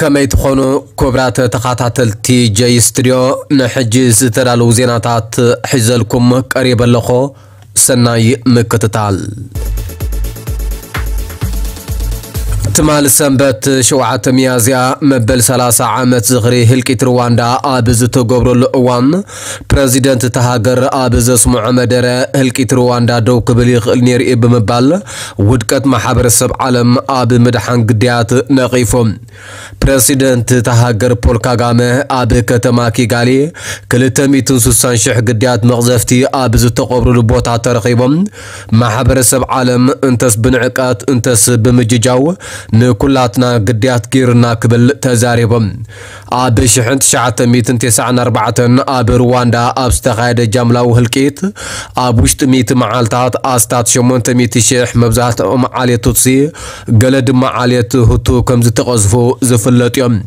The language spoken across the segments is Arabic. ከመይ ትኾኑ ክቡራት ተኸታተልቲ ጀይ ስትድዮ ንሕጂ ዝተዳለዉ ዜናታት ሒዘልኩም ቀሪበ ኣለኹ ሰናይ ምክትታል ትማል ሰንበት ሸውዓተ ሚያዝያ መበል 30 ዓመት ዝኽሪ ህልቂት ሩዋንዳ ኣብ ዝተገብረሉ እዋን ፕረዚደንት እቲ ሃገር ኣብ ዘስምዖ መደረ ህልቂት ሩዋንዳ ደው ክብል ይኽእል ነይርኢ ብምባል ውድቀት ማሕበረሰብ ዓለም ኣብ ምድሓን ግድያት ነቒፎም ፕረዚደንት እቲ ሃገር ፖል ካጋመ ኣብ ከተማ ኪጋሊ 260,000 ግድያት መቕዘፍቲ ኣብ ዝተቐብረሉ ቦታ ተረኺቦም ማሕበረሰብ ዓለም እንተስ ብንዕቃት እንተስ ብምጅጃው نكولاتنا قدیات كيرنا نکبل تزاریم. آبش حنت شعات میتن تسعن اربعتن آب رواندا آب استقاید جملا و هلکیت آبوشت معالتات آستات شمونت میتیشح مبزات ام علیت تصی قلد معالیت هتو کم زت قصفو زفلتیم.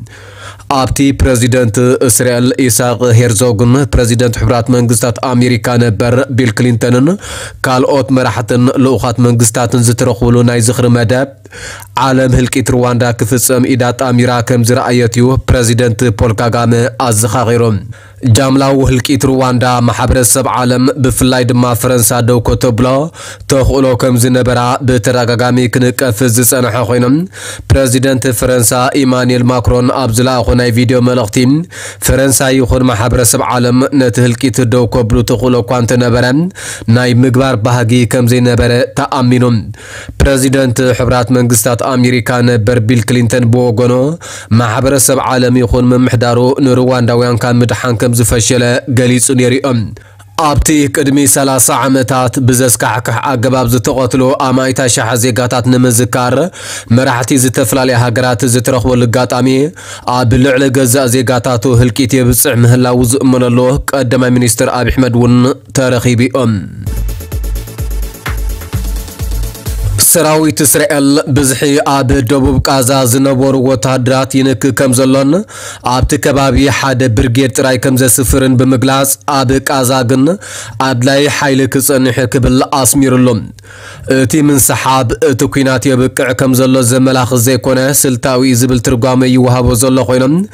ኣብቲ ፕረዚደንት እስራኤል ኢሳቅ ሄርዞግን ፕረዚደንት ሕቡራት መንግስታት ኣሜሪካ ነበር ቢል ክሊንተንን ካልኦት መራሕትን ልኡኻት መንግስታትን ዝተረኽብሉ ናይ ዝኽሪ መደብ ዓለም ህልቂት ሩዋንዳ ክፍጸም ኢዳ ጣሚራ ከም ዝረኣየት እዩ ፕረዚደንት ፖል ካጋመ ኣዘኻኺሮም ጃምላው ህልቂት ሩዋንዳ ማሕበረሰብ ዓለም ብፍላይ ድማ ፈረንሳ ደው ከተብሎ ተኽእሎ ከም ዝነበራ ብተደጋጋሚ ክንቀፍ ዝጸንሐ ኮይኖም ፕረዚደንት ፈረንሳ ኢማንኤል ማክሮን ኣብ ዝለኣኾ ናይ ቪድዮ መልእኽቲ ፈረንሳ ይኹን ማሕበረሰብ ዓለም ነቲ ህልቂት ደው ከብሉ ተኽእሎ እኳ እንተነበረ ናይ ምግባር ባህጊ ከም ዘይነበረ ተኣሚኑ ፕረዚደንት ሕብራት መንግስታት ኣሜሪካ ነበር ቢል ክሊንተን ብወገኖ ማሕበረሰብ ዓለም ይኹን ምምሕዳሩ ንሩዋንዳውያን ካብ ምድሓን ከም ከም ዝፈሸለ ገሊጹ ነይሮም ኣብቲ ቅድሚ 30 ዓመታት ብዘስካሕክሕ ኣገባብ ዝተቐትሉ ኣማይታ ሻሕ ዜጋታት ንምዝካር መራሕቲ ዝተፈላለየ ሃገራት ዝትረኽበሉ ኣጋጣሚ ኣብ ልዕሊ ገዛእ ዜጋታቱ ህልቂት የብፅዕ ምህላው ዝእመነሉ ቀዳማይ ሚኒስትር ኣብ ኣሕመድ እውን ተረኺቢኦም سراويت إسرائيل بزحي آب دبوب قازا زنبور وتهدرات ينك كم زلون آب تكبابي حاد برغير تراي كم زسفرن بمقلاص آب قازا قن آب لاي حايل كسن حكبل آسمير اللون تي من سحاب تكوينات يبقع كم زلو زملاخ زيكونا سلتاوي زبل ترقامي يوهابو زلو خوينم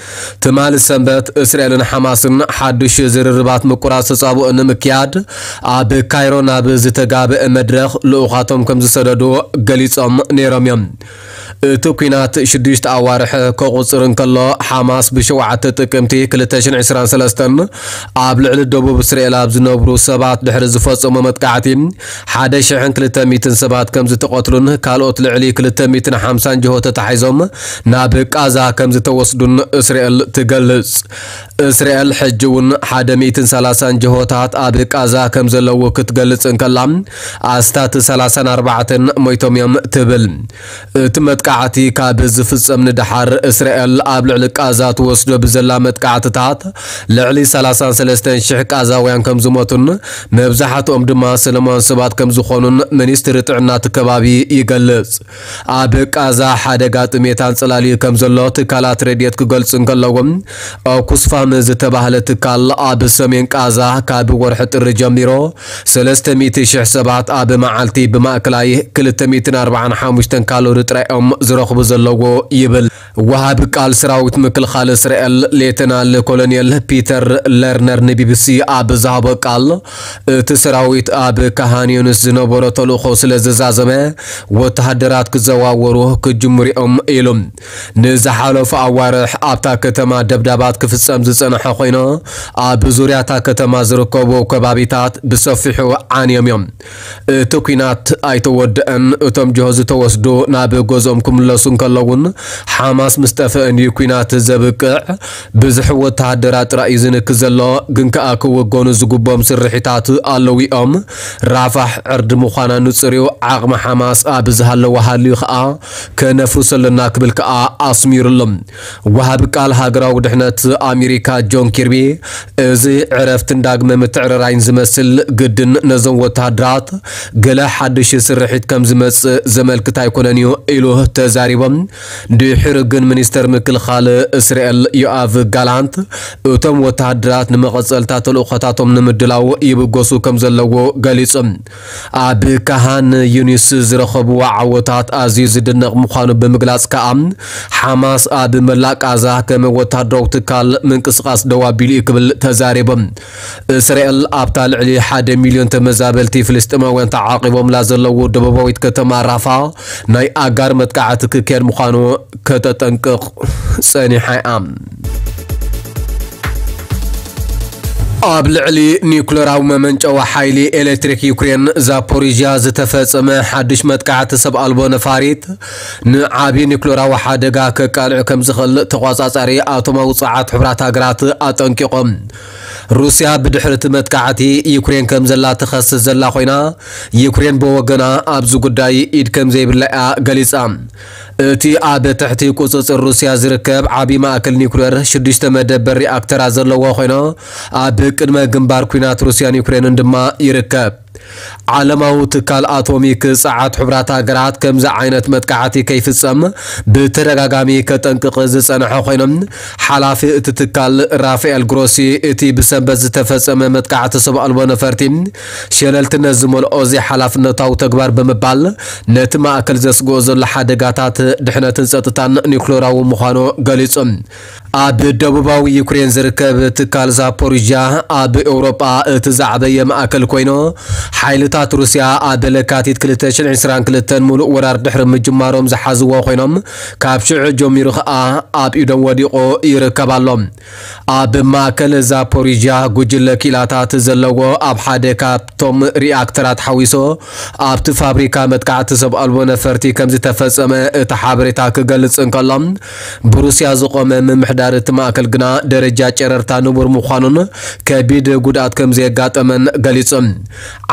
تمال سنبت إسرائيل حماسن حادش زرربات مقراص صابو ان مكياد آب كايرو ناب زتقاب مدرخ لوخاتهم كم زسددو ገሊፆም ነይሮም እዮም توكينات شدشت اوارح آه، كوغوصرن كالو حماس بشوعات تكمتي كلتاشن عسران سلستن ابلع للدوبو بسريل ابزنو برو سبات دحر الزفاس امامت قاعتين حادا شعن كلتاميتن سبات كمز تقاتلون كالو تلعلي كلتاميتن حمسان جهو تتحيزون نابك ازا كمز توسدون اسريل تقلز اسريل حجون حادا ميتن جهو تات ابك ازا كمز اللو كتقلز انكالام استات سلاسان اربعتن ميتوميام تبل اه، تمت መጥቃዕቲ ካብ ዝፍጸም ንድሓር እስራኤል ኣብ ልዕሊ ቃዛ ትወስዶ ብዘላ መጥቃዕትታት ልዕሊ 33,000 ቃዛውያን ከም ዝሞቱን መብዛሕትኦም ድማ ሰለማን ሰባት ከም ዝኾኑን ሚኒስትሪ ጥዕና እቲ ከባቢ ይገልጽ። ኣብ ቃዛ ሓደጋ ጥሜታን ጽላልዩ ከም ዘሎ ትካላት ረድኤት ክገልጹ እንከለዎም ኩስፋም ዝተባህለ ትካል ኣብ ሰሜን ቃዛ ካብ ወርሒ ጥሪ ጀሚሮ 300,000 ሰባት ኣብ መዓልቲ ብማእከላይ 245 ካሎሪ ጥራይኦም ዝረኽቡ ዘለዎ ይብል ወሃቢ ቃል ሰራዊት ምክልኻል እስራኤል ሌተናል ኮሎኔል ፒተር ለርነር ንቢቢሲ ኣብ ዝሃቦ ቃል እቲ ሰራዊት ኣብ ካሃንዮንስ ዝነበሮ ተልእኮ ስለ ዝዛዘመ ወተሃደራት ክዘዋወሩ ክጅምሩ እዮም ኢሉ ንዝሓለፉ ኣዋርሕ ኣብታ ከተማ ደብዳባት ክፍጸም ዝጸንሐ ኮይኑ ኣብ ዙርያ እታ ከተማ ዝርከቡ ከባቢታት ብሰፊሑ ዓንዮም እዮም እቲ ኩናት ኣይተወድአን እቶም ጆሆ ዝተወስዱ ናብ ገዝኦም ክምለሱ እንከለውን ሓማስ ምስተፈአን ኩናት ዘብቅዕ ብዙሕ ወተሃደራት ጥራይ ዝንክ ዘሎ ግን ከኣ ክወገኑ ዝግቦም ስርሒታት ኣለዉ ኢኦም ራፋሕ ዕርዲ ምዃና ንፅርዩ ዓቕሚ ሓማስ ኣብ ዝሃለወ ሃልዩ ከዓ ከነፍርሰለና ክብል ከዓ ኣስሚሩሎም ወሃቢ ቃል ሃገራዊ ድሕነት ኣሜሪካ ጆን ኪርቢ እዚ ዕረፍትን ዳግመ ምትዕርራይን ዝመስል ግድን ነዞም ወተሃደራት ገለ ሓድሽ ስርሒት ከም ዝመፅእ ዘመልክት ኣይኮነን እዩ ኢሉ ተዛሪቦም ድሕሪ ግን ሚኒስተር ምክልኻል እስራኤል ዮኣቭ ጋላንት እቶም ወተሃደራት ንመቐፀልታ ተልእኾታቶም ንምድላው ይብገሱ ከም ዘለዎ ገሊፆም ኣብ ካሃን ዩኒስ ዝረኸብዎ ዓወታት ኣዝዩ ዝድነቕ ምዃኑ ብምግላጽ ከዓ ሓማስ ኣብ መላእ ቃዛ ከም ወታደራዊ ትካል ምንቅስቓስ ደው ኣቢሉ እዩ ክብል ተዛሪቦም እስራኤል ኣብታ ልዕሊ ሓደ ሚልዮን ተመዛበልቲ ፍልስጥማውያን ተዓቒቦምላ ዘለዎ ደቡባዊት ከተማ ራፋ ናይ ኣጋር መጥቃዕ ساعتك كير مخانو كتتنكخ سانحي أم ኣብ ልዕሊ ኒኩለራዊ መመንጨዊ ሓይሊ ኤሌክትሪክ ዩክሬን ዛፖሪዥያ ዝተፈጸመ ሓድሽ መጥቃዕቲ ሰብ ኣልቦ ነፋሪት ንዓብዪ ኒኩለራዊ ሓደጋ ከቃልዕ ከም ዝኽእል ተቆጻጻሪ ኣቶማዊ ፀዓት ሕቡራት ሃገራት ኣጠንቂቖም ሩስያ ብድሕሪ እቲ መጥቃዕቲ ዩክሬን ከም ዘላ ትኸስስ ዘላ ኮይና ዩክሬን ብወገና ኣብዚ ጉዳይ ኢድ ከም ዘይብላ እያ ገሊጻ እቲ ኣብ ትሕቲ ቁፅፅር ሩስያ ዝርከብ ዓብዪ ማእከል ኒኩሌር ሽዱሽተ መደበር ሪኣክተራት ዘለዎ ኮይኑ ኣብ ቅድመ ግንባር ኩናት ሩሲያን ዩክሬንን ድማ ይርከብ ዓለማዊ ትካል ኣቶሚክ ፀዓት ሕብራት ሃገራት ከምዚ ዓይነት መጥቃዕቲ ከይፍፀም ብተደጋጋሚ ከጠንቅቕ ዝፀንሐ ኮይኖም ሓላፊ እቲ ትካል ራፋኤል ግሮሲ እቲ ብሰንበት ዝተፈፀመ መጥቃዕቲ ሰብ ኣልቦ ነፈርቲ ሸለልትነት ዝመልኦ ሓላፍነታዊ ተግባር ብምባል ነቲ ማእከል ዘስግኦ ዘሎ ሓደጋታት ድሕነትን ፀጥታን ኒኩሌራዊ ምዃኑ ገሊጹ ኣብ ደቡባዊ ዩክሬን ዝርከብ ትካል ዛፖሪጃ ኣብ ኤውሮጳ እቲ ዛዕበየ ማእከል ኮይኑ ሓይልታት ሩስያ ኣብ የካቲት 222 ሙሉእ ወራር ድሕሪ ምጅማሮም ዝሓዝዎ ኮይኖም ካብ ሽዑ ጀሚሩ ከዓ ኣብ ኢዶም ወዲቑ ይርከባሎም ኣብ ማእከል ዛፖሪጃ ጉጅለ ኪላታት ዘለዎ ኣብ ሓደ ካብቶም ሪኣክተራት ሓዊሶ ኣብቲ ፋብሪካ መጥቃዕቲ ሰብ ነፈርቲ ከም ዝተፈጸመ እቲ ሓበሬታ ክገልጽ እንከሎም ብሩስያ ዝቆመ ምምሕዳር እቲ ማእከል ግና ደረጃ ጨረርታ ንቡር ምዃኑን ከቢድ ጉድኣት ከም ዘየጋጠመን ገሊጹ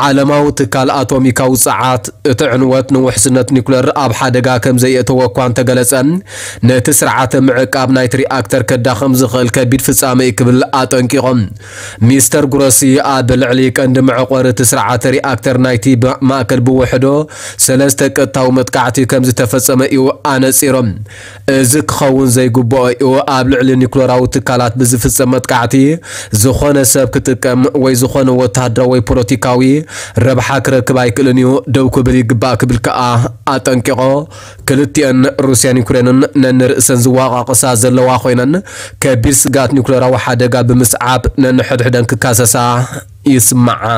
عالمو تكال اتوميكاو ساعات اتعنوات نوحسنت نيكولر اب حادقا كمزي اتوقوان تغلسن نتسرعات معك اب نايت رياكتر كداخم زخل كبيد فسامي كبل اتوانكيغم ميستر قرسي اب العليك اند معقور تسرعات رياكتر نايتي ماكل بوحدو سلستك اتاو متكاعتي كمزي تفسام ايو انا سيرم ازك خوون زي قبو ايو اب العلي نيكولر او تكالات بزي فسامتكاعتي زخون سبك تكم وي زخون وتهدر وي بروتيكاوي ረብሓ ክረክብ ኣይክእልን እዩ ደው ክብል ይግባእ ክብል ከዓ ኣጠንቂቆ ክልቲአን ሩስያን ዩክሬንን ነንርእሰን ዝዋቃቅሳ ዘለዋ ኮይነን ከቢድ ስጋት ኒኩሌራዊ ሓደጋ ብምስዓብ ነንሕድሕደን ክካሰሳ ይስማዓ።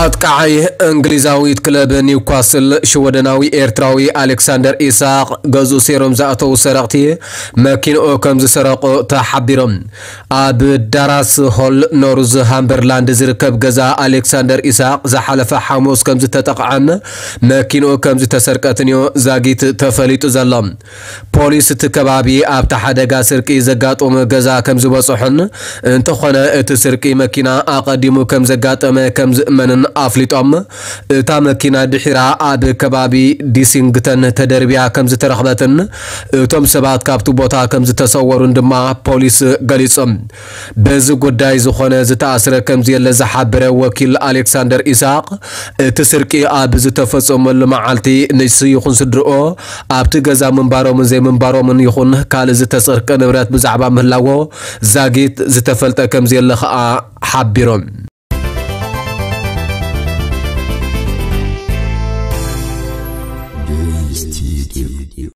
ኣጥቃዓይ እንግሊዛዊት ክለብ ኒውካስል ሽወደናዊ ኤርትራዊ ኣሌክሳንደር ኢሳቅ ገዝኡ ሴሮም ዝኣተዉ ሰረቕቲ መኪንኡ ከም ዝሰረቑ ተሓቢሮም ኣብ ዳራስ ሆል ኖርዝ ሃምበርላንድ ዝርከብ ገዛ ኣሌክሳንደር ኢሳቅ ዝሓለፈ ሓሙስ ከም ዝተጠቕዐን መኪንኡ ከም ዝተሰርቀትን እዩ ዛጊት ተፈሊጡ ዘሎ ፖሊስ እቲ ከባቢ ኣብቲ ሓደጋ ስርቂ ዘጋጥሙ ገዛ ከም ዝበፅሑን እንተኾነ እቲ ስርቂ መኪና ኣቐዲሙ ከም ዘጋጠመ ከም ዝእመንን ኣፍሊጦም እታ መኪና ድሒራ ኣብ ከባቢ ዲሲንግተን ተደርብያ ከም ዝተረኽበትን እቶም ሰባት ካብቲ ቦታ ከም ዝተሰወሩን ድማ ፖሊስ ገሊጹ በዚ ጉዳይ ዝኾነ ዝተኣስረ ከምዚ የለ ዝሓበረ ወኪል ኣሌክሳንደር ኢስቅ እቲ ስርቂ ኣብ ዝተፈፀመሉ መዓልቲ ንሱ ይኹን ስድርኦ ኣብቲ ገዛ ምንባሮምን ዘይምንባሮምን ይኹን ካልእ ዝተሰርቀ ንብረት ብዛዕባ ምህላዎ ዛጊት ዝተፈልጠ ከምዘየለ ከዓ ሓቢሮም